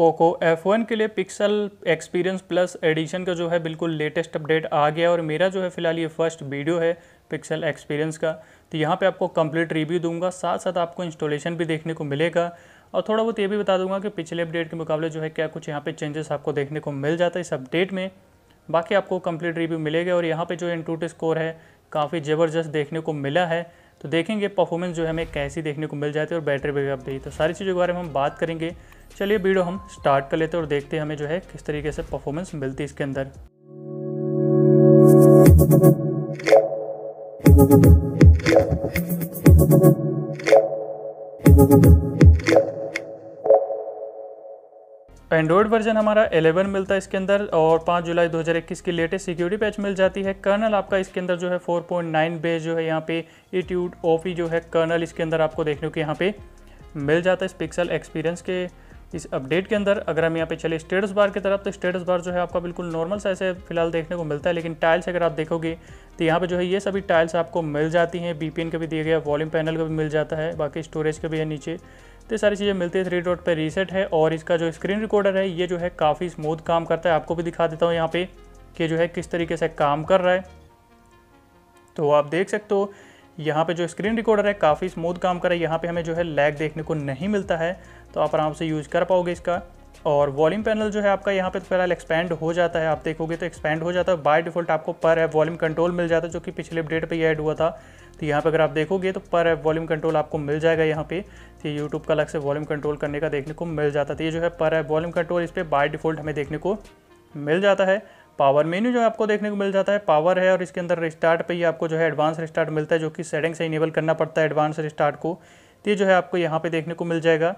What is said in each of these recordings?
Poco F1 के लिए pixel experience plus addition का जो है बिल्कुल लेटेस्ट अपडेट आ गया और मेरा जो है फ़िलहाल ये फ़र्स्ट वीडियो है पिक्सल एक्सपीरियंस का। तो यहाँ पे आपको कंप्लीट रिव्यू दूँगा साथ साथ आपको इंस्टॉलेशन भी देखने को मिलेगा। और थोड़ा बहुत ये भी बता दूँगा कि पिछले अपडेट के मुकाबले जो है क्या कुछ यहाँ पर चेंजेस आपको देखने को मिल जाता है इस अपडेट में। बाकी आपको कंप्लीट रिव्यू मिलेगा और यहाँ पर जो एन स्कोर है, काफ़ी ज़बरदस्त देखने को मिला है। तो देखेंगे परफॉर्मेंस जो है हमें कैसी देखने को मिल जाती है और बैटरी बैकअप भी तो सारी चीज़ों के बारे में हम बात करेंगे। चलिए वीडियो हम स्टार्ट कर लेते हैं और देखते हैं हमें जो है किस तरीके से परफॉर्मेंस मिलती है इसके अंदर। एंड्रॉयड वर्जन हमारा 11 मिलता है इसके अंदर और 5 जुलाई 2021 की लेटेस्ट सिक्योरिटी पैच मिल जाती है। कर्नल आपका इसके अंदर जो है 4.9 बेस जो है यहाँ पे इट्यूड ओपी जो है कर्नल इसके अंदर आपको देखने को यहाँ पे मिल जाता है इस पिक्सल एक्सपीरियंस के इस अपडेट के अंदर। अगर हम यहाँ पे चले स्टेटस बार की तरफ़ तो स्टेटस बार जो है आपका बिल्कुल नॉर्मल साइज़ है फ़िलहाल देखने को मिलता है, लेकिन टाइल्स अगर आप देखोगे तो यहाँ पे जो है ये सभी टाइल्स आपको मिल जाती हैं। बी का भी दिया गया वॉल्यूम पैनल का भी मिल जाता है, बाकी स्टोरेज का भी है नीचे। तो सारी चीज़ें मिलती है थ्री डॉट पर रीसेट है और इसका जो स्क्रीन रिकॉर्डर है, ये जो है काफ़ी स्मूथ काम करता है। आपको भी दिखा देता हूँ यहाँ पे कि जो है किस तरीके से काम कर रहा है। तो आप देख सकते हो, यहाँ पे जो स्क्रीन रिकॉर्डर है, काफ़ी स्मूथ काम कर रहा है। यहाँ पे हमें जो है लैग देखने को नहीं मिलता है तो आप आराम से यूज़ कर पाओगे इसका। और वॉल्यूम पैनल जो है आपका यहाँ पे तो फ़िलहाल एक्सपैंड हो जाता है। आप देखोगे तो एक्सपैंड हो जाता है बाय डिफ़ॉल्ट आपको पर ऐप वॉल्यूम कंट्रोल मिल जाता है, जो कि पिछले अपडेट पे ऐड हुआ था। तो यहाँ पे अगर आप देखोगे तो पर ऐप वॉल्यूम कंट्रोल आपको मिल जाएगा यहाँ पे। तो यूट्यूब का अलग से वॉल्यूम कंट्रोल करने का देखने को मिल जाता था ये जो है पर ऐप वॉल्यूम कंट्रोल इस पर बाय डिफ़ॉल्ट हमें देखने को मिल जाता है। पावर मेन्यू जो आपको देखने को मिल जाता है। पावर है और इसके अंदर रिस्टार्ट पे ही आपको जो है एडवांस रिस्टार्ट मिलता है, जो कि सेटिंग से इनेबल करना पड़ता है एडवांस रिस्टार्ट को। तो ये जो है आपको यहाँ पे देखने को मिल जाएगा।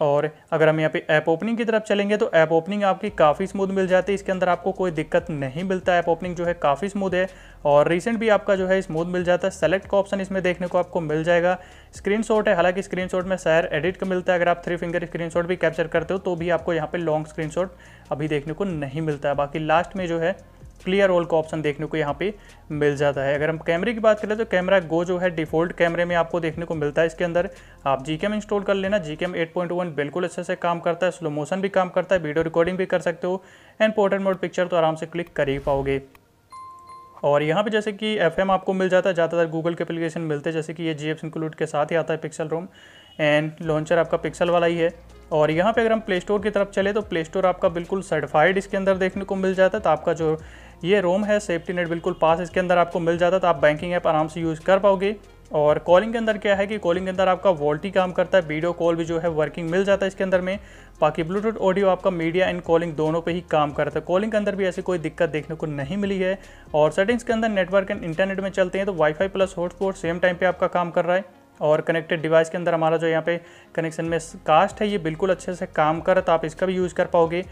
और अगर हम यहाँ पे ऐप ओपनिंग की तरफ़ चलेंगे तो ऐप ओपनिंग आपकी काफ़ी स्मूथ मिल जाती है। इसके अंदर आपको कोई दिक्कत नहीं मिलता। ऐप ओपनिंग जो है काफ़ी स्मूथ है और रिसेंट भी आपका जो है स्मूथ मिल जाता है। सेलेक्ट का ऑप्शन इसमें देखने को आपको मिल जाएगा। स्क्रीनशॉट है, हालाँकि स्क्रीनशॉट में शायर एडिट का मिलता है। अगर आप थ्री फिंगर स्क्रीनशॉट भी कैप्चर करते हो तो भी आपको यहाँ पे लॉन्ग स्क्रीनशॉट अभी देखने को नहीं मिलता है। बाकी लास्ट में जो है क्लियर रोल का ऑप्शन देखने को यहाँ पे मिल जाता है। अगर हम कैमरे की बात करें तो कैमरा गो जो है डिफ़ॉल्ट कैमरे में आपको देखने को मिलता है इसके अंदर। आप जी इंस्टॉल कर लेना। जी कैम बिल्कुल अच्छे से काम करता है स्लो मोशन भी काम करता है वीडियो रिकॉर्डिंग भी कर सकते हो एंड पोर्ट्रेट मोड पिक्चर तो आराम से क्लिक कर ही पाओगे। और यहाँ पे जैसे कि एफएम आपको मिल जाता है, ज़्यादातर गूगल के एप्लीकेशन मिलते हैं, जैसे कि ये जी इंक्लूड के साथ ही आता है पिक्सल रोम एंड लॉन्चर आपका पिक्सल वाला ही है। और यहाँ पे अगर हम प्ले स्टोर की तरफ़ चले तो प्ले स्टोर आपका बिल्कुल सर्टिफाइड इसके अंदर देखने को मिल जाता है। तो आपका जो ये रोम है सेफ्टी नेट बिल्कुल पास इसके अंदर आपको मिल जाता है। तो आप बैंकिंग ऐप आराम से यूज़ कर पाओगे। और कॉलिंग के अंदर क्या है कि कॉलिंग के अंदर आपका वोल्टी काम करता है। वीडियो कॉल भी जो है वर्किंग मिल जाता है इसके अंदर में। बाकी ब्लूटूथ ऑडियो आपका मीडिया एंड कॉलिंग दोनों पे ही काम करता है। कॉलिंग के अंदर भी ऐसी कोई दिक्कत देखने को नहीं मिली है। और सेटिंग्स के अंदर नेटवर्क एंड इंटरनेट में चलते हैं तो wifi plus hotspot same time पर आपका काम कर रहा है। और कनेक्टेड डिवाइस के अंदर हमारा जो यहाँ पे कनेक्शन में कास्ट है, ये बिल्कुल अच्छे से काम कर तो आप इसका भी यूज़ कर पाओगे।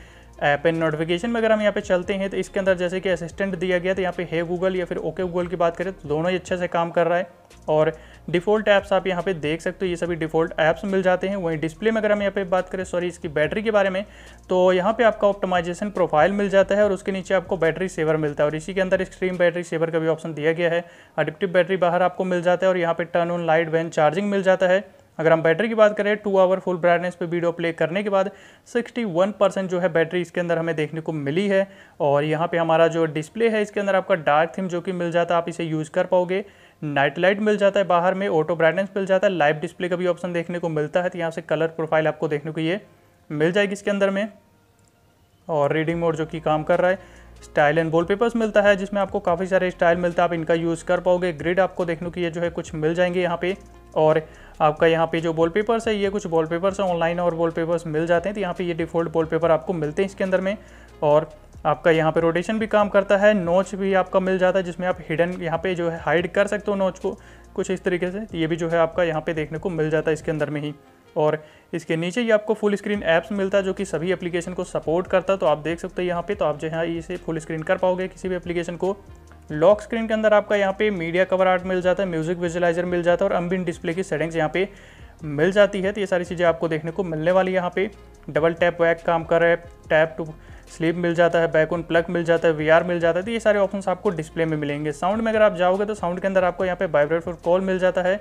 ऐप एंड नोटिफिकेशन में अगर हम यहाँ पे चलते हैं तो इसके अंदर जैसे कि असिस्टेंट दिया गया तो यहाँ पे है गूगल या फिर ओके गूगल की बात करें तो दोनों ही अच्छे से काम कर रहा है। और डिफ़ॉल्ट ऐप्स आप यहाँ पे देख सकते हो, ये सभी डिफ़ॉल्ट ऐप्स मिल जाते हैं। वहीं डिस्प्ले में अगर हम यहाँ पे बात करें सॉरी इसकी बैटरी के बारे में तो यहाँ पे आपका ऑप्टमाइजेशन प्रोफ़ाइल मिल जाता है और उसके नीचे आपको बैटरी सेवर मिलता है। और इसी के अंदर एक्सट्रीम बैटरी सेवर का भी ऑप्शन दिया गया है। अडिप्टिव बैटरी बाहर आपको मिल जाता है और यहाँ पर turn on light when charging मिल जाता है। अगर हम बैटरी की बात करें टू आवर फुल ब्राइटनेस पे वीडियो प्ले करने के बाद 61 परसेंट जो है बैटरी इसके अंदर हमें देखने को मिली है। और यहाँ पे हमारा जो डिस्प्ले है, इसके अंदर आपका डार्क थीम जो कि मिल जाता है, आप इसे यूज़ कर पाओगे। नाइट लाइट मिल जाता है बाहर में ऑटो ब्राइटनेस मिल जाता है लाइव डिस्प्ले का भी ऑप्शन देखने को मिलता है। तो यहाँ से कलर प्रोफ़ाइल आपको देखने को ये मिल जाएगी इसके अंदर में। और रीडिंग मोड जो कि काम कर रहा है। स्टाइल एंड वॉलपेपर्स मिलता है, जिसमें आपको काफ़ी सारे स्टाइल मिलता है। आप इनका यूज़ कर पाओगे। ग्रिड आपको देखने को ये जो है कुछ मिल जाएँगे यहाँ पे। और आपका यहाँ पे जो वॉलपेपर्स है, ये कुछ वॉलपेपर्स हैं ऑनलाइन और वॉलपेपर्स मिल जाते हैं। तो यहाँ पे ये डिफ़ॉल्ट वॉलपेपर आपको मिलते हैं इसके अंदर में। और आपका यहाँ पे रोटेशन भी काम करता है। नोच भी आपका मिल जाता है, जिसमें आप हिडन यहाँ पे जो है हाइड कर सकते हो नोच को कुछ इस तरीके से। ये भी जो है आपका यहाँ पे देखने को मिल जाता है इसके अंदर में ही। और इसके नीचे ही आपको फुल स्क्रीन ऐप्स मिलता है जो कि सभी एप्लीकेशन को सपोर्ट करता है। तो आप देख सकते हो यहाँ पे तो आप जो है इसे फुल स्क्रीन कर पाओगे किसी भी एप्लीकेशन को। लॉक स्क्रीन के अंदर आपका यहाँ पे मीडिया कवर आर्ट मिल जाता है म्यूज़िक विजुलाइजर मिल जाता है और अम्बिन डिस्प्ले की सेटिंग्स यहाँ पे मिल जाती है। तो ये सारी चीज़ें आपको देखने को मिलने वाली यहाँ पे। डबल टैप वैक काम कर रहा है टैप टू स्लीप मिल जाता है बैक ऑन प्लग मिल जाता है वीआर मिल जाता है। तो ये सारे ऑप्शन आपको डिस्प्ले में मिलेंगे। साउंड में अगर आप जाओगे तो साउंड के अंदर आपको यहाँ पे वाइब्रेट फॉर कॉल मिल जाता है।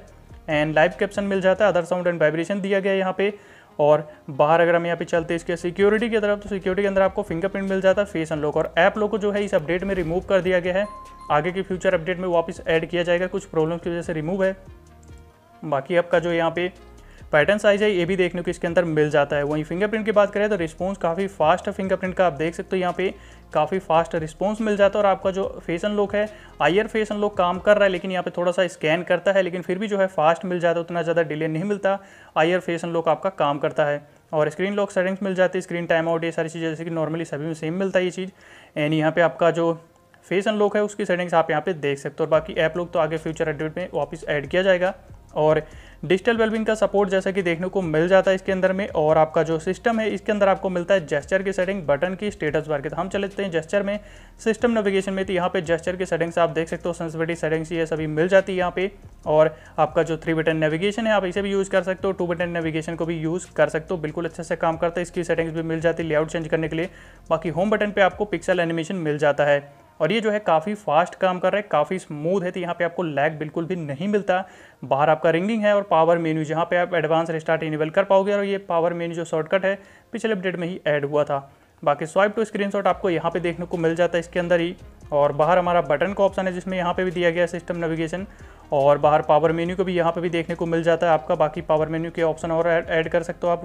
एंड लाइव कैप्शन मिल जाता है अदर साउंड एंड वाइब्रेशन दिया गया है यहाँ पे। और बाहर अगर हम यहाँ पे चलते हैं इसके सिक्योरिटी की तरफ़ तो सिक्योरिटी के अंदर आपको फिंगरप्रिंट मिल जाता है फेस अनलॉक और ऐप लोग को जो है इस अपडेट में रिमूव कर दिया गया है। आगे के फ्यूचर अपडेट में वापस ऐड किया जाएगा, कुछ प्रॉब्लम की वजह से रिमूव है। बाकी आपका जो यहाँ पे पैटर्न साइज़ है, ये भी देखने को इसके अंदर मिल जाता है। वहीं फिंगरप्रिंट की बात करें तो रिस्पॉन्स काफ़ी फास्ट है फिंगरप्रिंट का आप देख सकते हो, यहाँ पे काफ़ी फास्ट रिस्पॉन्स मिल जाता है और आपका जो फेस अनलॉक है आयर फेस अनलॉक काम कर रहा है, लेकिन यहाँ पे थोड़ा सा स्कैन करता है, लेकिन फिर भी जो है फास्ट मिल जाता है, उतना ज़्यादा डिले नहीं मिलता। आयर फेस अनलॉक आपका काम करता है और स्क्रीन लॉक सेटिंग्स मिल जाती है स्क्रीन टाइम आउट ये सारी चीज़ें, जैसे कि नॉर्मली सभी में सेम मिलता है ये चीज़। एंड यहाँ पे आपका जो फेस अनलॉक है, उसकी सेटिंग्स आप यहाँ पे देख सकते हो और बाकी ऐप लोग तो आगे फ्यूचर अपडेट में वापस ऐड किया जाएगा। और डिजिटल वेलबिंग का सपोर्ट जैसा कि देखने को मिल जाता है इसके अंदर में, और आपका जो सिस्टम है, इसके अंदर आपको मिलता है जेस्चर की सेटिंग बटन की स्टेटस बार के तो हम चलते हैं जेस्चर में। सिस्टम नेविगेशन में तो यहाँ पे जेस्चर की सेटिंग्स आप देख सकते हो सेंसिटिविटी सेटिंग्स ये सभी मिल जाती है यहाँ पे। और आपका जो थ्री बटन नेविगेशन है, आप इसे भी यूज़ कर सकते हो टू बटन नेविगेशन को भी यूज़ कर सकते हो। बिल्कुल अच्छे से काम करता है, इसकी सेटिंग्स भी मिल जाती है लेआउट चेंज करने के लिए। बाकी होम बटन पर आपको पिक्सल एनिमेशन मिल जाता है। और ये जो है काफ़ी फास्ट काम कर रहा है, काफ़ी स्मूथ है तो यहाँ पे आपको लैग बिल्कुल भी नहीं मिलता। बाहर आपका रिंगिंग है और पावर मेन्यू जहाँ पे आप एडवांस रिस्टार्ट इनेबल कर पाओगे और ये पावर मेन्यू जो शॉर्टकट है, पिछले अपडेट में ही ऐड हुआ था। बाकी स्वाइप टू स्क्रीनशॉट आपको यहाँ पे देखने को मिल जाता है इसके अंदर ही। और बाहर हमारा बटन का ऑप्शन है, जिसमें यहाँ पे भी दिया गया सिस्टम नेविगेशन और बाहर पावर मेन्यू को भी यहाँ पे भी देखने को मिल जाता है आपका। बाकी पावर मेन्यू के ऑप्शन और ऐड कर सकते हो आप।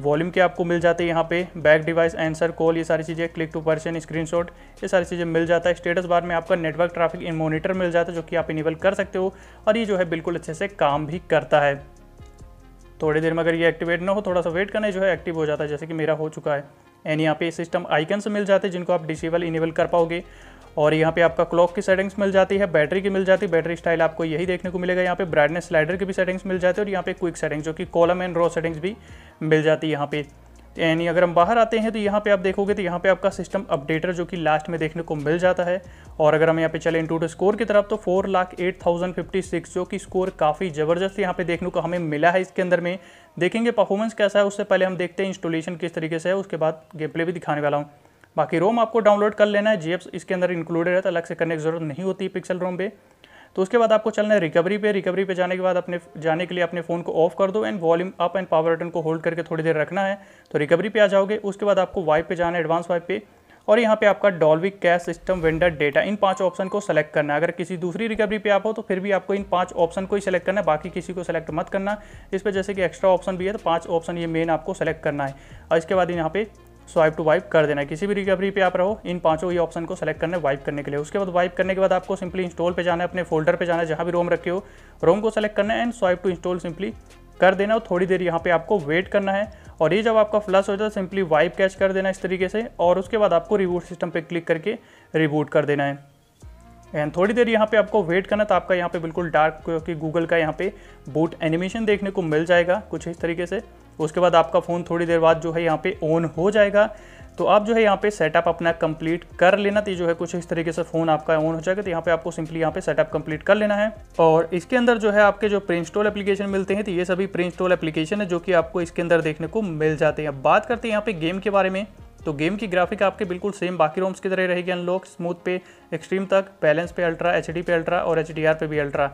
वॉल्यूम के आपको मिल जाते हैं यहाँ पे। बैक डिवाइस आंसर कॉल ये सारी चीज़ें क्लिक टू पर्सन स्क्रीनशॉट ये सारी चीज़ें मिल जाता है। स्टेटस बार में आपका नेटवर्क ट्रैफ़िक इन मोनीटर मिल जाता है, जो कि आप इनेबल कर सकते हो। और ये जो है बिल्कुल अच्छे से काम भी करता है। थोड़ी देर में अगर ये एक्टिवेट ना हो, थोड़ा सा वेट करना जो है एक्टिव हो जाता है, जैसे कि मेरा हो चुका है। एंड यहाँ पे सिस्टम आइकन्स मिल जाते हैं, जिनको आप डिसेबल इनेबल कर पाओगे। और यहाँ पे आपका क्लॉक की सेटिंग्स मिल जाती है बैटरी की मिल जाती है बैटरी स्टाइल आपको यही देखने को मिलेगा। यहाँ पे ब्राइटनेस स्लाइडर की भी सेटिंग्स मिल जाती है और यहाँ पे क्विक सेटिंग्स जो कि कॉलम एंड रो सेटिंग्स भी मिल जाती है यहाँ पे। यानी अगर हम बाहर आते हैं तो यहाँ पे आप देखोगे तो यहाँ पे आपका सिस्टम अपडेटर जो कि लास्ट में देखने को मिल जाता है। और अगर हम यहाँ पे चले इन टू स्कोर की तरफ़ तो four lakh eight thousand fifty six जो कि स्कोर काफ़ी ज़बरदस्त यहाँ पे देखने को हमें मिला है इसके अंदर में। देखेंगे परफॉर्मेंस कैसा है, उससे पहले हम देखते हैं इंस्टॉलेशन किस तरीके से है, उसके बाद गेम प्ले भी दिखाने वाला हूँ। बाकी रोम आपको डाउनलोड कर लेना है जी इसके अंदर इंक्लूडेड है तो अलग से करने की ज़रूरत नहीं होती पिक्सल रोम पे। तो उसके बाद आपको चलना है रिकवरी पे। रिकवरी पे जाने के बाद अपने, जाने के लिए अपने फ़ोन को ऑफ़ कर दो and volume up and power button को होल्ड करके थोड़ी देर रखना है। तो रिकवरी पे आ जाओगे। उसके बाद आपको वाइप पे जाना है एडवांस वाइप पे। और यहाँ पे आपका Dalvik cache system vendor data इन पाँच ऑप्शन को सेलेक्ट करना है। अगर किसी दूसरी रिकवरी पे आप हो तो फिर भी आपको इन पाँच ऑप्शन को ही सेलेक्ट करना है। बाकी किसी को सेलेक्ट मत करना। इस पर जैसे कि एक्स्ट्रा ऑप्शन भी है तो पाँच ऑप्शन ये मेन आपको सेलेक्ट करना है। और इसके बाद यहाँ पे स्वाइप टू वाइप कर देना है। किसी भी रिकवरी पे आप रहो, इन पाँचों ही ऑप्शन को सेलेक्ट करने वाइप करने के लिए। उसके बाद वाइप करने के बाद आपको सिंपली इंस्टॉल पे जाना है, अपने फोल्डर पे जाना है, जहाँ भी रोम रखे हो। रोम को सेलेक्ट करना है and swipe to install simply कर देना और थोड़ी देर यहाँ पे आपको वेट करना है। और ये जब आपका फ्लश हो जाए सिंपली वाइप कैच कर देना इस तरीके से और उसके बाद आपको रिबूट सिस्टम पर क्लिक करके रिबूट कर देना है। एंड थोड़ी देर यहाँ पे आपको वेट करना तो आपका यहाँ पे बिल्कुल डार्क क्योंकि गूगल का यहाँ पे बूट एनिमेशन देखने को मिल जाएगा कुछ इस तरीके से। उसके बाद आपका फ़ोन थोड़ी देर बाद जो है यहाँ पे ऑन हो जाएगा। तो आप जो है यहाँ पे सेटअप अपना कंप्लीट कर लेना तो जो है कुछ इस तरीके से फ़ोन आपका ऑन हो जाएगा तो यहाँ पे आपको सिंपली यहाँ पे सेटअप कंप्लीट कर लेना है। और इसके अंदर जो है आपके जो प्री इंस्टॉल एप्लीकेशन मिलते हैं तो ये सभी प्री इंस्टॉल एप्लीकेशन है जो कि आपको इसके अंदर देखने को मिल जाते हैं। बात करते हैं यहाँ पे गेम के बारे में। तो गेम की ग्राफिक आपके बिल्कुल सेम, बाकी रोम्स की तरह रहेगी अनलॉक स्मूथ पे एक्सट्रीम तक बैलेंस पे अल्ट्रा एचडी पे अल्ट्रा और एचडीआर पे भी अल्ट्रा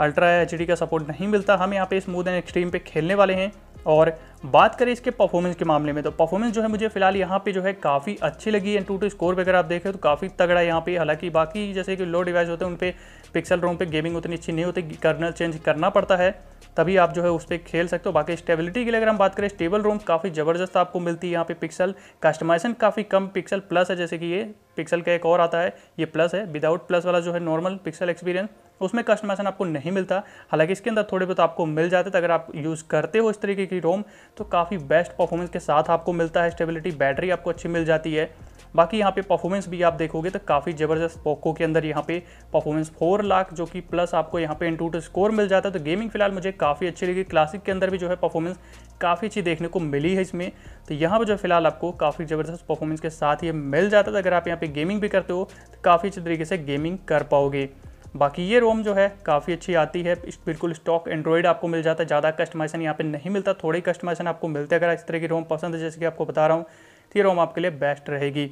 अल्ट्रा एचडी का सपोर्ट नहीं मिलता। हम यहाँ पे स्मूथ एंड एक्सट्रीम पे खेलने वाले हैं और बात करें इसके परफॉर्मेंस के मामले में तो परफॉर्मेंस जो है मुझे फ़िलहाल यहाँ पे जो है काफ़ी अच्छी लगी है। टू टू स्कोर वगैरह आप देखें तो काफ़ी तगड़ा यहाँ पे। हालाँकि बाकी जैसे कि लो डिवाइस होते हैं, उन पर पिक्सल रोम पे गेमिंग उतनी अच्छी नहीं होती कर्नल चेंज करना पड़ता है, तभी आप जो है उस पर खेल सकते हो। बाकी स्टेबिलिटी के लिए अगर हम बात करें स्टेबल रोम काफ़ी ज़बरदस्त आपको मिलती है यहाँ पे पिक्सल कस्टमाइजेशन काफ़ी कम पिक्सल प्लस है, जैसे कि ये पिक्सल का एक और आता है, ये प्लस है। विदाउट प्लस वाला जो है नॉर्मल पिक्सल एक्सपीरियंस उसमें कस्टमाइजेशन आपको नहीं मिलता। हालाँकि इसके अंदर थोड़े बहुत आपको मिल जाते तो अगर आप यूज़ करते हो इस तरीके की रोम तो काफ़ी बेस्ट परफॉर्मेंस के साथ आपको मिलता है स्टेबिलिटी बैटरी आपको अच्छी मिल जाती है। बाकी यहाँ पे परफॉर्मेंस भी आप देखोगे तो काफ़ी ज़बरदस्त पोको के अंदर यहाँ पे परफॉर्मेंस फोर लाख जो कि प्लस आपको यहाँ पे इंटू टू स्कोर मिल जाता है। तो गेमिंग फ़िलहाल मुझे काफ़ी अच्छी लगी। क्लासिक के अंदर भी जो है परफॉर्मेंस काफ़ी अच्छी देखने को मिली है इसमें। तो यहाँ पर जो फ़िलहाल आपको काफ़ी ज़बरदस्त परफॉर्मेंस के साथ ये मिल जाता है। अगर आप यहाँ पर गेमिंग भी करते हो तो काफ़ी अच्छी तरीके से गेमिंग कर पाओगे। बाकी ये रोम जो है, काफ़ी अच्छी आती है। बिल्कुल स्टॉक एंड्रॉइड आपको मिल जाता है, ज़्यादा कस्टमाइजेशन यहाँ पे नहीं मिलता, थोड़ी कस्टमाइजेशन आपको मिलते अगर इस तरह की रोम पसंद है, जैसे कि आपको बता रहा हूँ तो ये रोम आपके लिए बेस्ट रहेगी।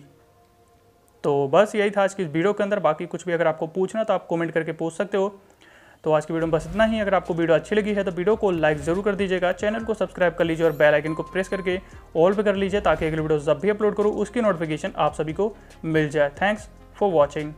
तो बस यही था आज की इस वीडियो के अंदर। बाकी कुछ भी अगर आपको पूछना तो आप कमेंट करके पूछ सकते हो। तो आज की वीडियो में बस इतना ही। अगर आपको वीडियो अच्छी लगी है तो वीडियो को लाइक ज़रूर कर दीजिएगा। चैनल को सब्सक्राइब कर लीजिए और बेल आइकन को प्रेस करके ऑल पे कर लीजिए, ताकि अगली वीडियो जब भी अपलोड करूँ, उसकी नोटिफिकेशन आप सभी को मिल जाए। Thanks for watching